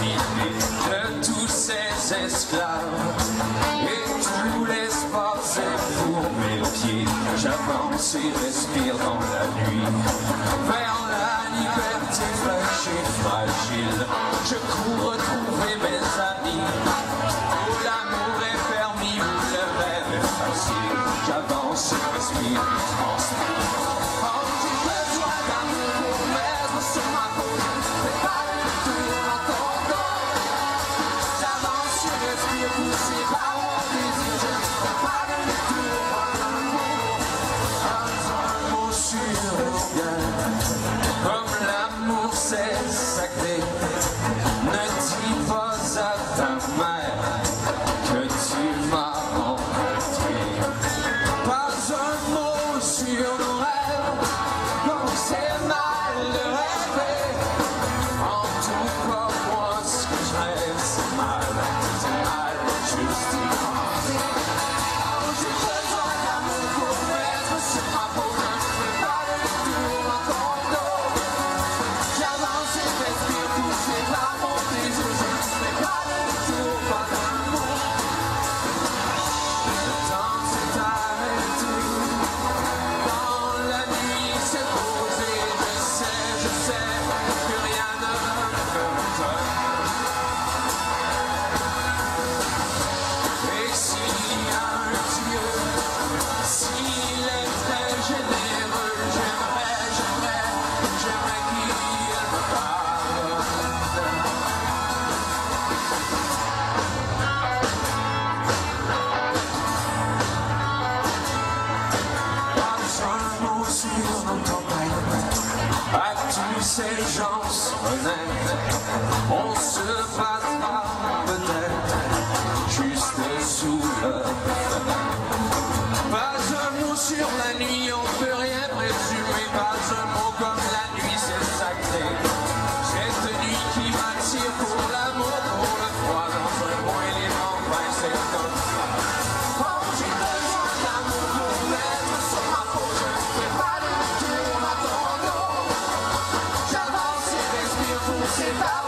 De tous ces esclaves et tout l'espace est pour mes pieds. J'avance et respire dans la nuit vers la liberté fraîche fragile. Je cours retrouver Ne dis pas à ta mère que tu m'as rencontré. Pas un mot sur nos rêves, non c'est mal. Ces gens honnêtes, on respire pour